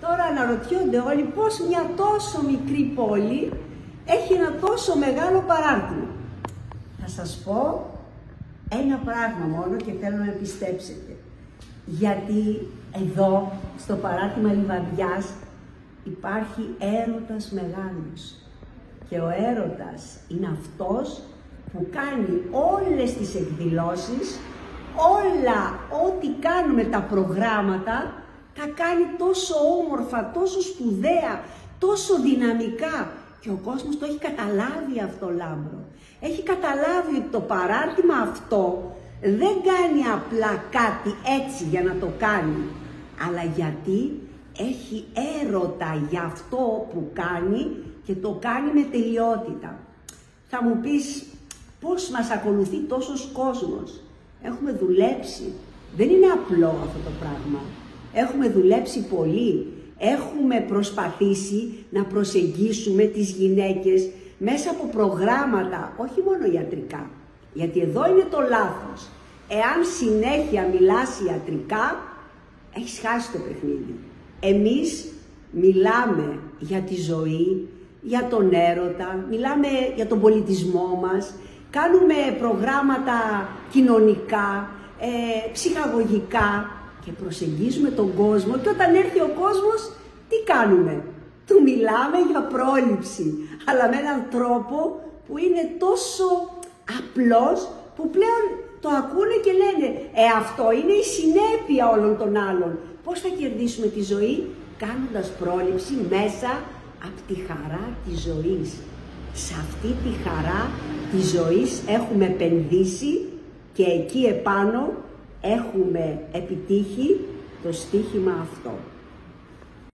τώρα αναρωτιόνται όλοι πώς μια τόσο μικρή πόλη έχει ένα τόσο μεγάλο παράρτημα. Θα σας πω ένα πράγμα μόνο και θέλω να πιστέψετε. Γιατί εδώ, στο παράρτημα Λιβαδιάς, υπάρχει έρωτας μεγάλος. Και ο έρωτας είναι αυτός που κάνει όλες τις εκδηλώσεις, όλα ό,τι κάνουμε τα προγράμματα, τα κάνει τόσο όμορφα, τόσο σπουδαία, τόσο δυναμικά. Και ο κόσμος το έχει καταλάβει αυτό, Λάμπρο. Έχει καταλάβει ότι το παράρτημα αυτό δεν κάνει απλά κάτι έτσι για να το κάνει, αλλά γιατί έχει έρωτα για αυτό που κάνει και το κάνει με τελειότητα. Θα μου πεις πώς μας ακολουθεί τόσος κόσμος; Έχουμε δουλέψει. Δεν είναι απλό αυτό το πράγμα. Έχουμε δουλέψει πολύ. Έχουμε προσπαθήσει να προσεγγίσουμε τις γυναίκες μέσα από προγράμματα, όχι μόνο ιατρικά. Γιατί εδώ είναι το λάθος. Εάν συνέχεια μιλάς ιατρικά, έχεις χάσει το παιχνίδι. Εμείς μιλάμε για τη ζωή, για τον έρωτα, μιλάμε για τον πολιτισμό μας, κάνουμε προγράμματα κοινωνικά, ε, ψυχαγωγικά και προσεγγίζουμε τον κόσμο και όταν έρθει ο κόσμος τι κάνουμε; Του μιλάμε για πρόληψη, αλλά με έναν τρόπο που είναι τόσο απλός που πλέον το ακούνε και λένε «Ε, αυτό είναι η συνέπεια όλων των άλλων». Πώς θα κερδίσουμε τη ζωή; Κάνοντας πρόληψη μέσα από τη χαρά της ζωής. Σε αυτή τη χαρά της ζωής έχουμε επενδύσει και εκεί επάνω έχουμε επιτύχει το στίχημα αυτό.